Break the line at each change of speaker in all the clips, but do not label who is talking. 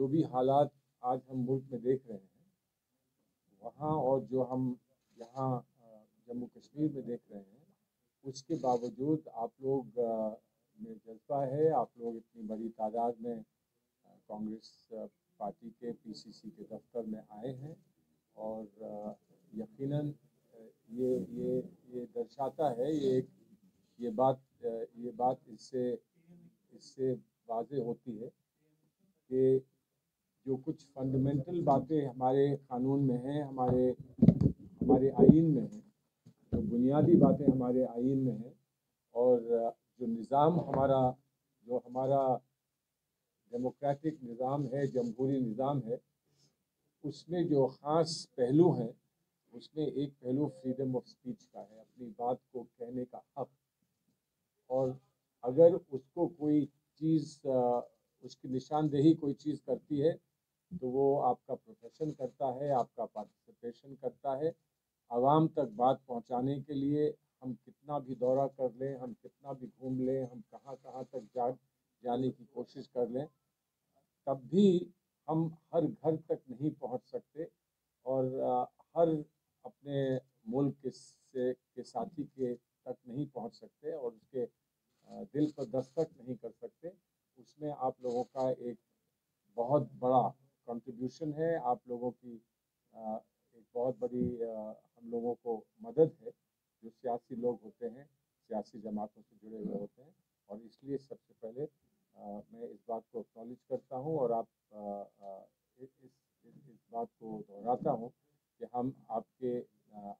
जो भी हालात आज हम मुल्क में देख रहे हैं, वहाँ और जो हम यहाँ जम्मू कश्मीर में देख रहे हैं, उसके बावजूद आप लोग में जज्बा है, आप लोग इतनी बड़ी तादाद में कांग्रेस पार्टी के, पीसीसी के दफ्तर में आए हैं और यकीनन ये ये ये दर्शाता है, ये एक, ये बात ये बात इससे इससे वाजे होती है कि जो कुछ फंडामेंटल बातें हमारे कानून में हैं, हमारे हमारे आइन में हैं, जो बुनियादी बातें हमारे आइन में हैं और जो निज़ाम हमारा, जो हमारा डेमोक्रेटिक निज़ाम है, जमहूरी निज़ाम है, उसमें जो ख़ास पहलू हैं, उसमें एक पहलू फ्रीडम ऑफ़ स्पीच का है, अपनी बात को कहने का हक। और अगर उसको कोई चीज़, उसकी निशानदेही कोई चीज़ करती है तो वो आपका प्रोफेशन करता है, आपका पार्टिसिपेशन करता है। आवाम तक बात पहुँचाने के लिए हम कितना भी दौरा कर लें, हम कितना भी घूम लें, हम कहाँ कहाँ तक जा, जाने की कोशिश कर लें, तब भी हम हर घर तक नहीं पहुँच सकते। और हर अपने मुल्क के से, के साथी के तक नहीं पहुँच सकते और उसके दिल पर दस्तक नहीं कर सकते। उसमें आप लोगों का एक बहुत बड़ा कंट्रीब्यूशन है आप लोगों की एक बहुत बड़ी हम लोगों को मदद है जो सियासी लोग होते हैं सियासी जमातों से जुड़े हुए होते हैं और इसलिए सबसे पहले मैं इस बात को एक्नॉलेज करता हूँ और आप इस, इस, इस बात को दोहराता हूँ कि हम आपके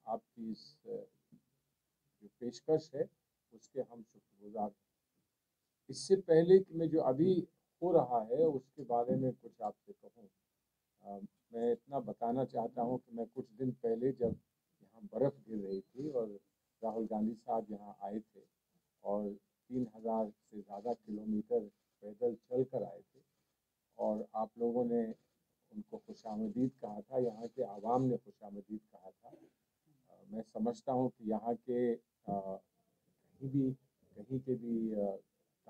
आपकी इस जो पेशकश है उसके हम शुक्रगुजार इससे पहले कि मैं जो अभी हो रहा है, उसके बारे में कुछ आपसे कहूँ। मैं इतना बताना चाहता हूँ कि मैं कुछ दिन पहले जब यहाँ बर्फ़ गिर रही थी और राहुल गांधी साहब यहाँ आए थे और तीन हज़ार से ज़्यादा किलोमीटर पैदल चल कर आए थे और आप लोगों ने उनको खुश आमदीद कहा था, यहाँ के आवाम ने खुश आमदीद कहा था। मैं समझता हूँ कि यहाँ के कहीं भी, कहीं के भी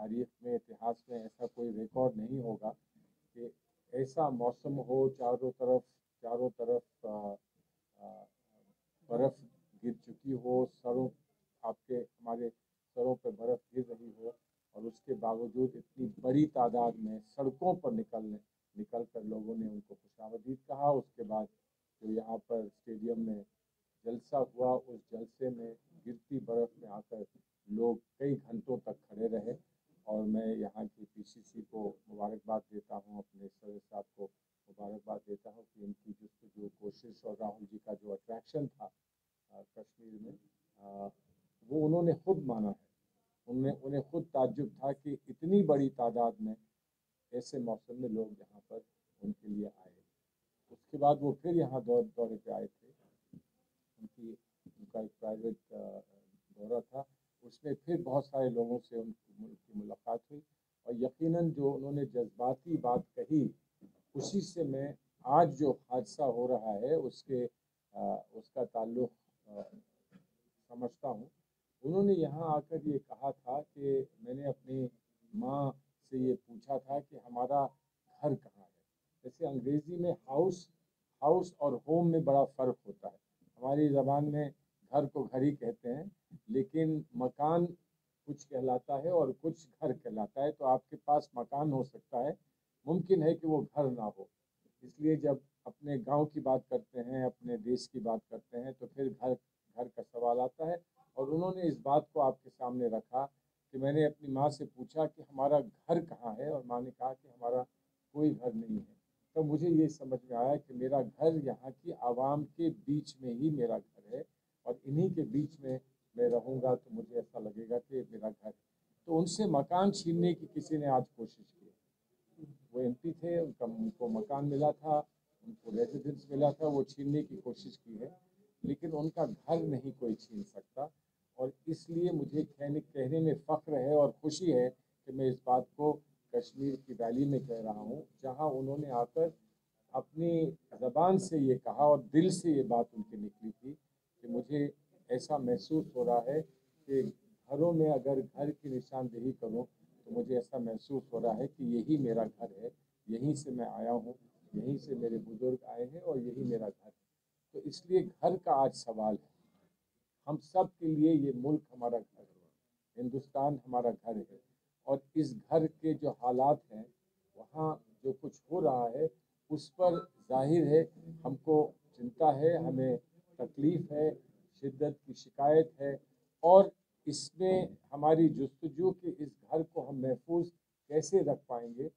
तारीख में, इतिहास में ऐसा कोई रिकॉर्ड नहीं होगा कि ऐसा मौसम हो चारों तरफ़ चारों तरफ़ बर्फ़ गिर चुकी हो सरों आपके, हमारे सरों पर बर्फ़ गिर रही हो और उसके बावजूद इतनी बड़ी तादाद में सड़कों पर निकलने निकल कर लोगों ने उनको खुशामदीद कहा। उसके बाद जो यहाँ पर स्टेडियम में जलसा हुआ, उस जलसे में गिरती बर्फ़ में आकर लोग कई घंटों तक खड़े रहे। और मैं यहाँ की पीसीसी को मुबारकबाद देता हूँ, अपने सर साहब को मुबारकबाद देता हूँ कि इनकी जो कोशिश और राहुल जी का जो अट्रैक्शन था कश्मीर में वो उन्होंने खुद माना है। उनमें, उन्हें खुद ताज्जुब था कि इतनी बड़ी तादाद में ऐसे मौसम में लोग यहाँ पर उनके लिए आए। उसके बाद वो फिर यहाँ दौर, दौरे पे आए थे। उनकी, उनका एक प्राइवेट दौरा था। उसमें फिर बहुत सारे लोगों से उनकी मुलाकात हुई और यकीनन जो उन्होंने जज्बाती बात कही उसी से मैं आज जो हादसा हो रहा है उसके आ, उसका ताल्लुक समझता हूँ। उन्होंने यहाँ आकर ये कहा था कि मैंने अपनी माँ से ये पूछा था कि हमारा घर कहाँ है। जैसे अंग्रेज़ी में हाउस हाउस और होम में बड़ा फ़र्क होता है। हमारी ज़बान में घर को घर ही कहते हैं, लेकिन मकान कुछ कहलाता है और कुछ घर कहलाता है तो आपके पास मकान हो सकता है। मुमकिन है कि वो घर ना हो। इसलिए जब अपने गाँव की बात करते हैं, अपने देश की बात करते हैं तो फिर घर घर का सवाल आता है, और उन्होंने इस बात को आपके सामने रखा कि मैंने अपनी माँ से पूछा कि हमारा घर कहाँ है, और माँ ने कहा कि हमारा कोई घर नहीं है। तो मुझे ये समझ में आया कि मेरा घर यहाँ की आवाम के बीच में ही मेरा घर है इन्हीं के बीच में मैं रहूँगा तो मुझे ऐसा लगेगा कि मेरा घर। तो उनसे मकान छीनने की किसी ने आज कोशिश की। वो एमपी थे, उनका उनको मकान मिला था, उनको रेजिडेंस मिला था, वो छीनने की कोशिश की है। लेकिन उनका घर नहीं कोई छीन सकता और इसलिए मुझे कहने कहने में फ़ख्र है और खुशी है कि मैं इस बात को कश्मीर की वैली में कह रहा हूँ, जहाँ उन्होंने आकर अपनी ज़बान से ये कहा और दिल से ये बात उनकी निकली थी कि मुझे ऐसा महसूस हो रहा है कि घरों में अगर घर की निशानदेही करूँ तो मुझे ऐसा महसूस हो रहा है कि यही मेरा घर है, यहीं से मैं आया हूँ, यहीं से मेरे बुज़ुर्ग आए हैं और यही मेरा घर है। तो इसलिए घर का आज सवाल है। हम सब के लिए ये मुल्क हमारा घर है, हिंदुस्तान हमारा घर है, और इस घर के जो हालात हैं, वहाँ जो कुछ हो रहा है, उस पर ज़ाहिर है हमको चिंता है, हमें तकलीफ़ है शिद्दत की शिकायत है और इसमें हमारी जस्तजू कि इस घर को हम महफूज कैसे रख पाएँगे?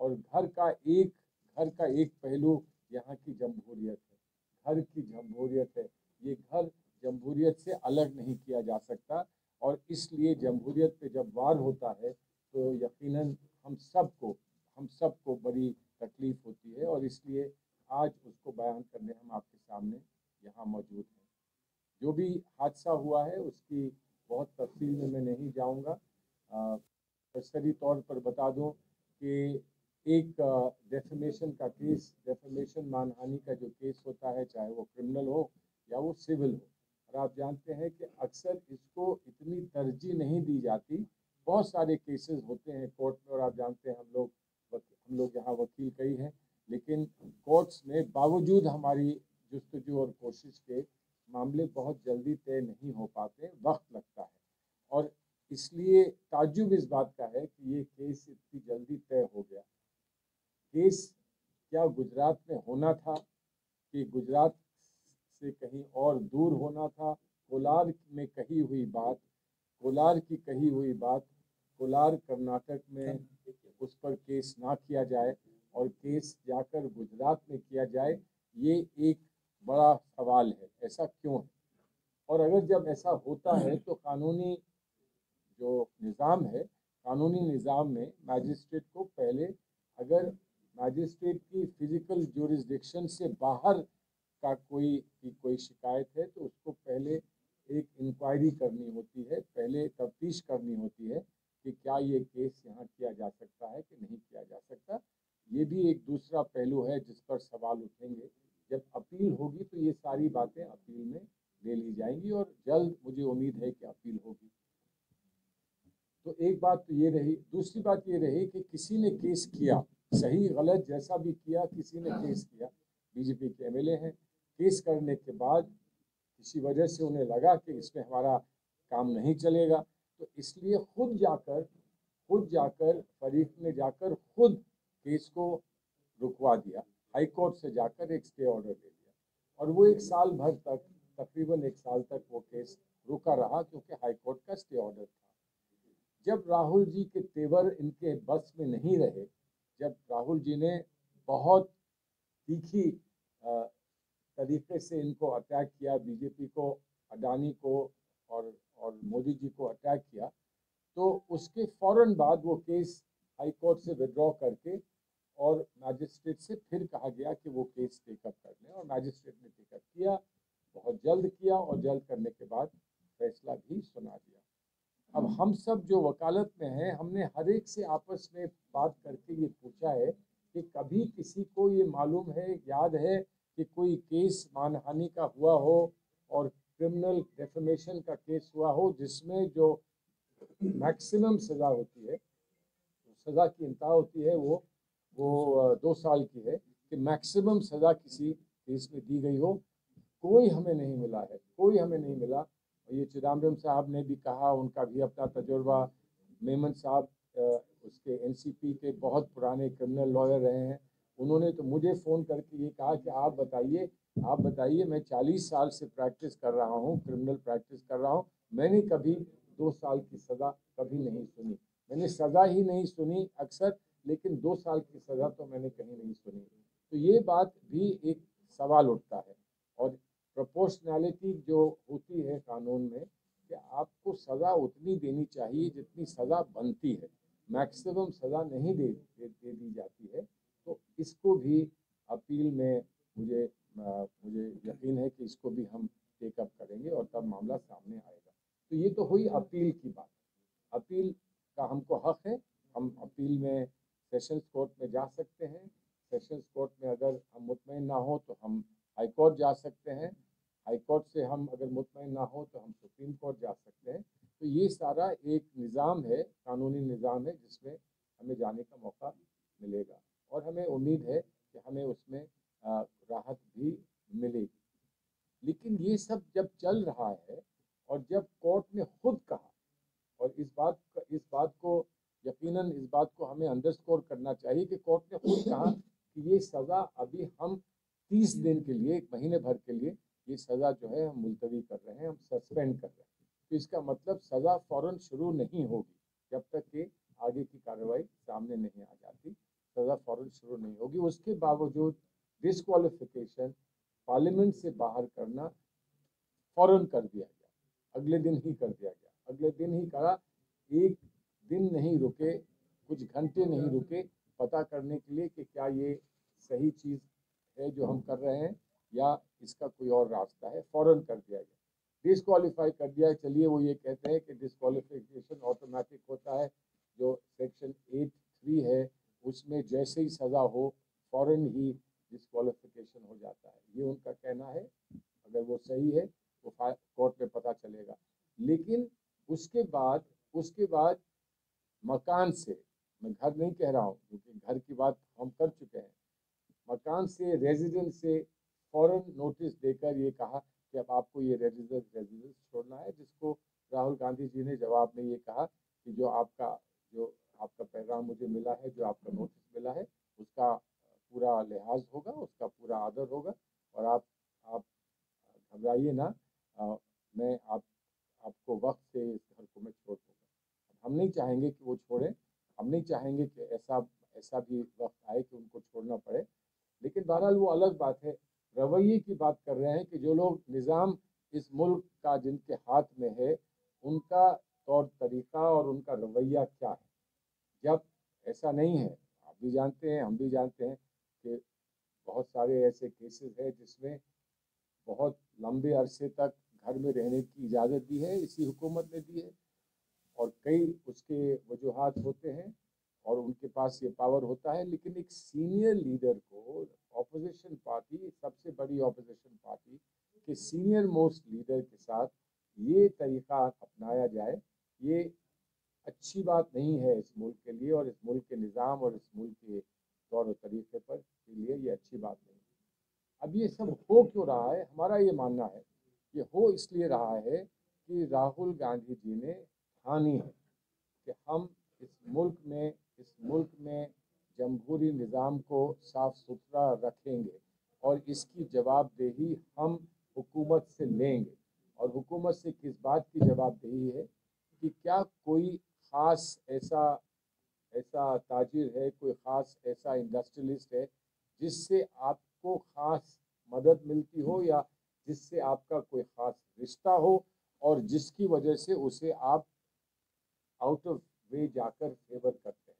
और घर का एक, घर का एक पहलू यहाँ की जमहूरियत है। घर की जमहूरियत है। ये घर जमहूरियत से अलग नहीं किया जा सकता और इसलिए जमहूरियत पे जब वार होता है तो यकीनन हम सबको हम सबको बड़ी तकलीफ़ होती है और इसलिए आज उसको बयान करने हम आपके सामने यहाँ मौजूद हैं। जो भी हादसा हुआ है, उसकी बहुत तफसील में मैं नहीं जाऊँगा। सरसरी तौर पर बता दूँ कि एक डेफमेशन का केस डेफमेशन मानहानि का जो केस होता है, चाहे वो क्रिमिनल हो या वो सिविल हो, और आप जानते हैं कि अक्सर इसको इतनी तरजीह नहीं दी जाती। बहुत सारे केसेस होते हैं कोर्ट में, और आप जानते हैं हम लोग हम लोग यहाँ वकील कई हैं, लेकिन कोर्ट्स में बावजूद हमारी जस्तजू और कोशिश के मामले बहुत जल्दी तय नहीं हो पाते वक्त लगता है। और इसलिए ताजुब इस बात का है कि ये केस इतनी जल्दी तय हो गया। केस क्या गुजरात में होना था? कि गुजरात से कहीं और दूर होना था? कोलार में कही हुई बात कोलार की कही हुई बात कोलार कर्नाटक में उस पर केस ना किया जाए और केस जाकर गुजरात में किया जाए ये एक बड़ा सवाल है, ऐसा क्यों है? और अगर जब ऐसा होता है तो कानूनी जो निज़ाम है, कानूनी निज़ाम में मैजिस्ट्रेट को पहले अगर मैजिस्ट्रेट की फ़िज़िकल जोरिस्डिक्शन से बाहर का कोई की कोई शिकायत है तो उसको पहले एक इंक्वायरी करनी होती है, पहले तफ्तीश करनी होती है कि क्या ये केस यहाँ किया जा सकता है कि नहीं किया जा सकता। ये भी एक दूसरा पहलू है जिस पर सवाल उठेंगे। जब अपील होगी तो ये सारी बातें अपील में ले ली जाएँगी और जल्द मुझे उम्मीद है कि अपील होगी। तो एक बात तो ये रही, दूसरी बात ये रही कि किसी ने केस किया, सही गलत जैसा भी किया, किसी ने केस किया, बीजेपी के एमएलए हैं, केस करने के बाद किसी वजह से उन्हें लगा कि इसमें हमारा काम नहीं चलेगा तो इसलिए खुद जाकर खुद जाकर फरीक ने जाकर खुद केस को रुकवा दिया। हाई कोर्ट से जाकर एक स्टे ऑर्डर दे दिया और वो एक साल भर तक, तकरीबन एक साल तक वो केस रुका रहा क्योंकि हाई कोर्ट का स्टे ऑर्डर था। जब राहुल जी के तेवर इनके बस में नहीं रहे, जब राहुल जी ने बहुत तीखी तरीके से इनको अटैक किया, बीजेपी को, अडानी को और और मोदी जी को अटैक किया तो उसके फ़ौर बाद वो केस हाई कोर्ट से विड्रॉ करके और मैजिस्ट्रेट से फिर कहा गया कि वो केस टेकअप कर लें और मैजिस्ट्रेट ने टेकअप किया बहुत जल्द किया और जल्द करने के बाद फैसला भी सुना दिया। अब हम सब जो वकालत में हैं हमने हर एक से आपस में बात करके ये पूछा है कि कभी किसी को ये मालूम है याद है कि कोई केस मानहानि का हुआ हो और क्रिमिनल डेफेमेशन का केस हुआ हो जिसमें जो मैक्सिमम सज़ा होती है सज़ा की इंतहा होती है वो वो दो साल की है कि मैक्सिमम सज़ा किसी केस में दी गई हो। कोई हमें नहीं मिला है, कोई हमें नहीं मिला। ये चिदम्बरम साहब ने भी कहा, उनका भी अपना तजुर्बा। मेमन साहब उसके एनसीपी के बहुत पुराने क्रिमिनल लॉयर रहे हैं। उन्होंने तो मुझे फ़ोन करके ये कहा कि आप बताइए आप बताइए, मैं 40 साल से प्रैक्टिस कर रहा हूँ, क्रिमिनल प्रैक्टिस कर रहा हूँ। मैंने कभी दो साल की सज़ा कभी नहीं सुनी। मैंने सज़ा ही नहीं सुनी अक्सर लेकिन दो साल की सज़ा तो मैंने कहीं नहीं सुनी। तो ये बात भी एक सवाल उठता है और प्रोपोर्शनैलिटी जो होती है कानून में कि आपको सज़ा उतनी देनी चाहिए जितनी सज़ा बनती है। मैक्सिमम सज़ा नहीं दे, दे, दे दी जाती है। तो इसको भी अपील में मुझे आ, मुझे यकीन है कि इसको भी हम टेकअप करेंगे और तब मामला सामने आएगा। तो ये तो हुई अपील की बात। अपील का हमको हक है। हम अपील में सेशंस कोर्ट में जा सकते हैं। सेशंस कोर्ट में अगर हम मुतमिन ना हो तो हम हाई कोर्ट जा सकते हैं। हाई कोर्ट से हम अगर मुतमिन ना हो तो हम सुप्रीम कोर्ट जा सकते हैं। तो ये सारा एक निज़ाम है, कानूनी निज़ाम है, जिसमें हमें जाने का मौका मिलेगा। और हमें उम्मीद है कि हमें उसमें राहत भी मिलेगी। लेकिन ये सब जब चल रहा है और जब कोर्ट ने खुद कहा, और इस बात इस बात को यकीनन इस बात को हमें अंडरस्कोर करना चाहिए कि कोर्ट ने खुद कहा कि ये सज़ा अभी हम तीस दिन के लिए, एक महीने भर के लिए, ये सज़ा जो है हम मुलतवी कर रहे हैं, हम सस्पेंड कर रहे हैं। तो इसका मतलब सज़ा फ़ौरन शुरू नहीं होगी जब तक कि आगे की कार्रवाई सामने नहीं आ जाती। सज़ा फ़ौरन शुरू नहीं होगी। उसके बावजूद डिसक्वालिफिकेशन पार्लियामेंट से बाहर करना फ़ौरन कर दिया गया। अगले दिन ही कर दिया गया। अगले दिन ही करा। एक दिन नहीं रुके, कुछ घंटे नहीं रुके, पता करने के लिए कि क्या ये सही चीज़ है जो हम कर रहे हैं या इसका कोई और रास्ता है, फ़ौरन कर दिया गया। डिसक्वालीफाई कर दिया चलिए वो ये कहते हैं कि डिसक्वालिफिकेशन ऑटोमेटिक होता है। जो सेक्शन एट थ्री है, उसमें जैसे ही सज़ा हो, फ़ौरन ही डिसक्वालिफिकेशन हो जाता है। ये उनका कहना है। अगर वो सही है तो कोर्ट में पता चलेगा। लेकिन उसके बाद उसके बाद मकान से मैं घर नहीं कह रहा हूँ क्योंकि घर की बात हम कर चुके हैं। मकान से रेजिडेंस से फॉरन नोटिस देकर ये कहा कि अब आपको ये रेजिडेंस रेजिडेंस छोड़ना है जिसको राहुल गांधी जी ने जवाब में ये कहा कि जो आपका जो आपका पैगाम मुझे मिला है जो आपका नोटिस मिला है उसका पूरा लिहाज होगा उसका पूरा आदर होगा। और आप आप घबराइए ना आ, मैं आप आपको वक्त से इस घर को मैं छोड़ दूँगा। हम नहीं चाहेंगे कि वो छोड़ें, हम नहीं चाहेंगे कि ऐसा ऐसा भी वक्त आए कि उनको छोड़ना पड़े। लेकिन बहरहाल वो अलग बात है। रवैये की बात कर रहे हैं कि जो लोग निज़ाम इस मुल्क का जिनके हाथ में है, उनका तौर तरीका और उनका रवैया क्या है? जब ऐसा नहीं है, आप भी जानते हैं, हम भी जानते हैं कि बहुत सारे ऐसे केसेस हैं जिसमें बहुत लंबे अरसे तक घर में रहने की इजाज़त दी है, इसी हुकूमत ने दी है। और कई उसके वजूहत होते हैं और उनके पास ये पावर होता है, लेकिन एक सीनियर लीडर को ऑपोजिशन पार्टी सबसे बड़ी ऑपोजिशन पार्टी के सीनियर मोस्ट लीडर के साथ ये तरीका अपनाया जाए। ये अच्छी बात नहीं है इस मुल्क के लिए और इस मुल्क के निज़ाम और इस मुल्क के तौर तरीके पर के लिए ये अच्छी बात नहीं है। अब ये सब हो क्यों रहा है? हमारा ये मानना है ये हो इसलिए रहा है कि राहुल गांधी जी ने है कि हम इस मुल्क में, इस मुल्क में जमहूरी निज़ाम को साफ़ सुथरा रखेंगे और इसकी जवाबदेही हम हुकूमत से लेंगे। और हुकूमत से किस बात की जवाबदेही है कि क्या कोई ख़ास ऐसा ऐसा ताजिर है, कोई ख़ास ऐसा इंडस्ट्रियलिस्ट है जिससे आपको ख़ास मदद मिलती हो या जिससे आपका कोई ख़ास रिश्ता हो और जिसकी वजह से उसे आप आउट ऑफ़ वे जाकर फेवर करते हैं।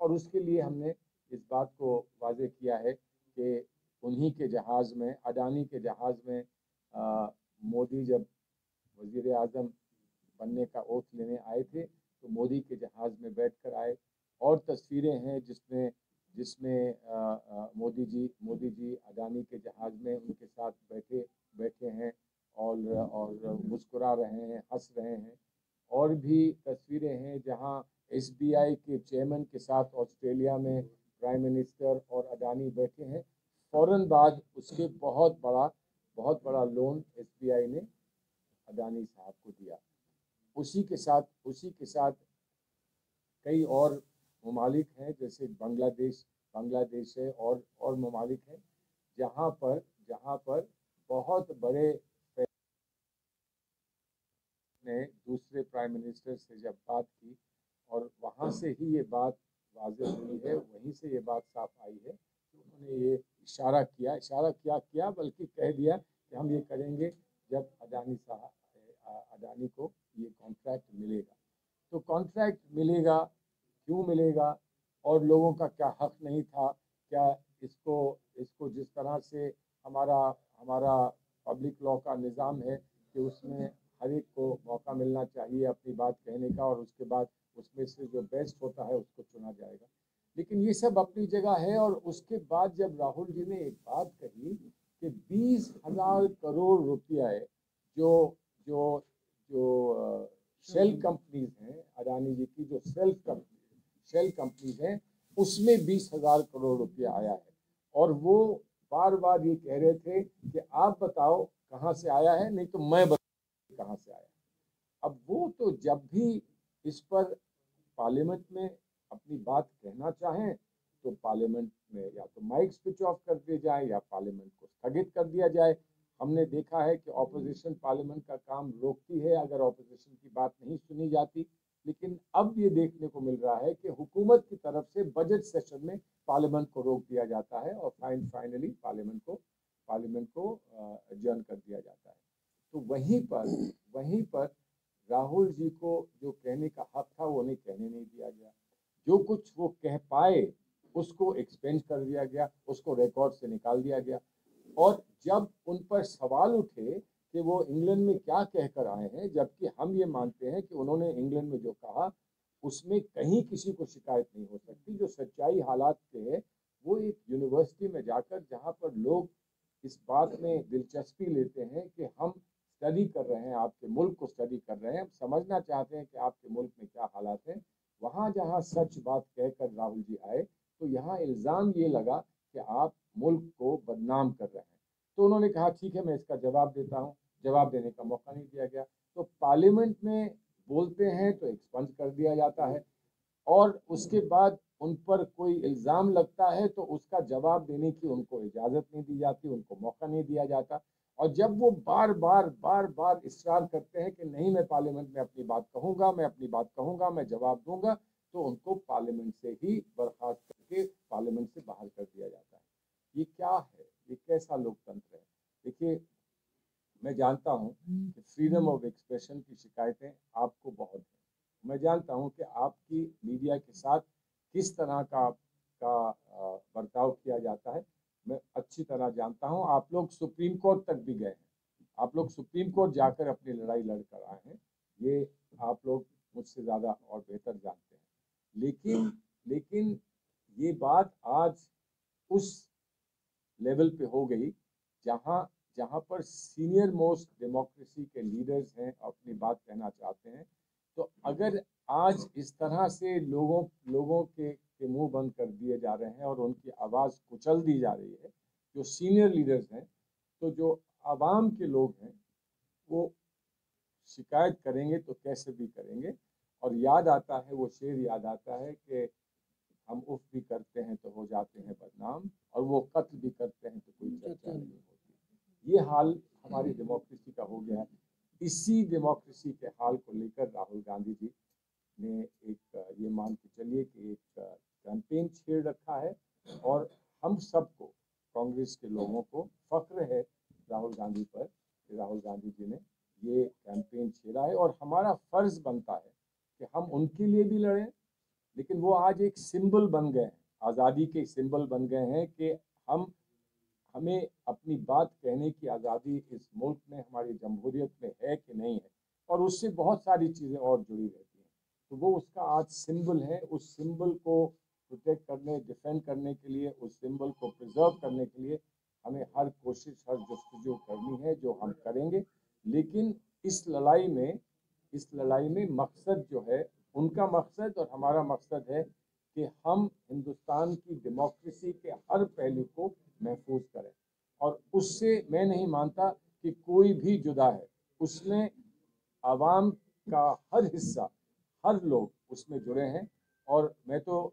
और उसके लिए हमने इस बात को वाजे किया है कि उन्हीं के जहाज़ में, अडानी के जहाज़ में मोदी जब वज़ीर अजम बनने का ओथ लेने आए थे तो मोदी के जहाज़ में बैठ कर आए। और तस्वीरें हैं जिसमें जिसमें मोदी जी मोदी जी अडानी के जहाज़ में उनके साथ बैठे बैठे हैं और और मुस्कुरा रहे हैं, हंस रहे हैं। और भी तस्वीरें हैं जहाँ एसबीआई के चेयरमैन के साथ ऑस्ट्रेलिया में प्राइम मिनिस्टर और अडानी बैठे हैं। फ़ौर बाद उसके बहुत बड़ा बहुत बड़ा लोन एसबीआई ने अडानी साहब को दिया। उसी के साथ, उसी के साथ कई और ममालिक हैं, जैसे बांग्लादेश बांग्लादेश है और और ममालिक हैं, जहाँ पर जहाँ पर बहुत बड़े ने दूसरे प्राइम मिनिस्टर से जब बात की और वहाँ से ही ये बात वाज हुई है, वहीं से ये बात साफ़ आई है कि उन्होंने ये इशारा किया। इशारा किया किया? बल्कि कह दिया कि हम ये करेंगे जब अडानी साहब अडानी को ये कॉन्ट्रैक्ट मिलेगा। तो कॉन्ट्रैक्ट मिलेगा, क्यों मिलेगा? और लोगों का क्या हक नहीं था? क्या इसको इसको जिस तरह से हमारा हमारा पब्लिक लॉ का निज़ाम है कि उसमें हर एक को मिलना चाहिए अपनी बात कहने का और उसके बाद उसमें से जो बेस्ट होता है उसको चुना जाएगा। लेकिन ये सब अपनी जगह है और उसके बाद जब राहुल जी ने एक बात कही कि बीस हज़ार करोड़ रुपया जो जो जो शेल कंपनीज़ हैं अडानी जी की जो सेल्फ कंपनी शेल कंपनीज़ हैं उसमें बीस हज़ार करोड़ रुपया आया है। और वो बार बार ये कह रहे थे कि आप बताओ कहाँ से आया है नहीं तो मैं बताऊँ कहाँ से आया अब वो तो जब भी इस पर पार्लियामेंट में अपनी बात कहना चाहें तो पार्लियामेंट में या तो माइक स्विच ऑफ़ कर दिया जाए या पार्लियामेंट को स्थगित कर दिया जाए। हमने देखा है कि ऑपोजिशन पार्लियामेंट का काम रोकती है, अगर ऑपोजिशन की बात नहीं सुनी जाती। लेकिन अब ये देखने को मिल रहा है कि हुकूमत की तरफ़ से बजट सेशन में पार्लियामेंट को रोक दिया जाता है और फाइन फाइनली पार्लियामेंट को पार्लियामेंट को जर्न कर दिया जाता है। तो वहीं पर वहीं पर राहुल जी को जो कहने का हक था, वो नहीं कहने नहीं दिया गया। जो कुछ वो कह पाए, उसको एक्सपेंज कर दिया गया, उसको रिकॉर्ड से निकाल दिया गया। और जब उन पर सवाल उठे कि वो इंग्लैंड में क्या कहकर आए हैं, जबकि हम ये मानते हैं कि उन्होंने इंग्लैंड में जो कहा, उसमें कहीं किसी को शिकायत नहीं हो सकती। जो सच्चाई हालात के है, वो एक यूनिवर्सिटी में जाकर, जहाँ पर लोग इस बात में दिलचस्पी लेते हैं कि हम स्टडी कर रहे हैं, आपके मुल्क को स्टडी कर रहे हैं हम समझना चाहते हैं कि आपके मुल्क में क्या हालात हैं। वहाँ जहाँ सच बात कहकर राहुल जी आए तो यहाँ इल्ज़ाम ये लगा कि आप मुल्क को बदनाम कर रहे हैं। तो उन्होंने कहा, ठीक है, मैं इसका जवाब देता हूँ। जवाब देने का मौका नहीं दिया गया। तो पार्लियामेंट में बोलते हैं तो एक्सपंज कर दिया जाता है और उसके बाद उन पर कोई इल्ज़ाम लगता है तो उसका जवाब देने की उनको इजाज़त नहीं दी जाती, उनको मौका नहीं दिया जाता। और जब वो बार बार बार बार इसरार करते हैं कि नहीं मैं पार्लियामेंट में अपनी बात कहूँगा मैं अपनी बात कहूँगा मैं जवाब दूँगा तो उनको पार्लियामेंट से ही बर्खास्त करके पार्लियामेंट से बाहर कर दिया जाता है। ये क्या है? ये कैसा लोकतंत्र है? देखिए मैं जानता हूँ कि फ्रीडम ऑफ़ एक्सप्रेशन की शिकायतें आपको बहुत हैं। मैं जानता हूँ कि आपकी मीडिया के साथ किस तरह का का बर्ताव किया जाता है। मैं अच्छी तरह जानता हूँ। आप लोग सुप्रीम कोर्ट तक भी गए हैं। आप लोग सुप्रीम कोर्ट जाकर अपनी लड़ाई लड़ कर आए हैं। ये आप लोग मुझसे ज़्यादा और बेहतर जानते हैं। लेकिन लेकिन ये बात आज उस लेवल पे हो गई जहाँ जहाँ पर सीनियर मोस्ट डेमोक्रेसी के लीडर्स हैं, अपनी बात कहना चाहते हैं। तो अगर आज इस तरह से लोगों लोगों के के मुँह बंद कर दिए जा रहे हैं और उनकी आवाज़ कुचल दी जा रही है। जो सीनियर लीडर्स हैं तो जो आवाम के लोग हैं वो शिकायत करेंगे तो कैसे भी करेंगे। और याद आता है वो शेर याद आता है कि हम उफ भी करते हैं तो हो जाते हैं बदनाम और वो कत्ल भी करते हैं तो कोई चर्चा नहीं होती। ये हाल हमारी डेमोक्रेसी का हो गया है। इसी डेमोक्रेसी के हाल को लेकर राहुल गांधी जी ने एक, ये मान के चलिए कि एक कैंपेन छेड़ रखा है और हम सबको, कांग्रेस के लोगों को फख्र है राहुल गांधी पर राहुल गांधी जी ने ये कैंपेन छेड़ा है और हमारा फ़र्ज़ बनता है कि हम उनके लिए भी लड़ें। लेकिन वो आज एक सिंबल बन गए हैं, आज़ादी के सिंबल बन गए हैं कि हम, हमें अपनी बात कहने की आज़ादी इस मुल्क में, हमारी जमहूरियत में है कि नहीं है। और उससे बहुत सारी चीज़ें और जुड़ी रहती तो वो उसका आज सिंबल है, उस सिंबल को प्रोटेक्ट करने डिफेंड करने के लिए, उस सिंबल को प्रिजर्व करने के लिए हमें हर कोशिश, हर जस्तजू करनी है, जो हम करेंगे। लेकिन इस लड़ाई में, इस लड़ाई में मकसद जो है, उनका मकसद और हमारा मकसद है कि हम हिंदुस्तान की डेमोक्रेसी के हर पहलू को महफूज करें। और उससे मैं नहीं मानता कि कोई भी जुदा है। उसमें आवाम का हर हिस्सा हर लोग उसमें जुड़े हैं। और मैं तो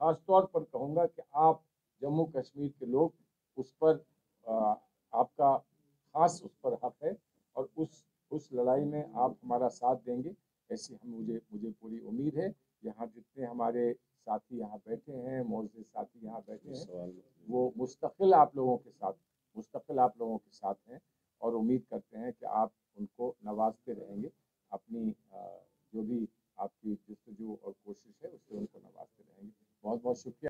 ख़ास तौर पर कहूँगा कि आप जम्मू कश्मीर के लोग उस पर आ, आपका ख़ास उस पर हक है और उस उस लड़ाई में आप हमारा साथ देंगे। ऐसी हम मुझे मुझे पूरी उम्मीद है। यहाँ जितने हमारे साथी यहाँ बैठे हैं मौजूद साथी यहाँ बैठे हैं वो मुस्तकिल आप लोगों के साथ मुस्तकिल आप लोगों के साथ हैं। और उम्मीद करते हैं कि आप उनको नवाजते रहेंगे। अपनी जो भी आपकी जो और कोशिश है उससे उनको नवाजते रहेंगे। बहुत बहुत शुक्रिया।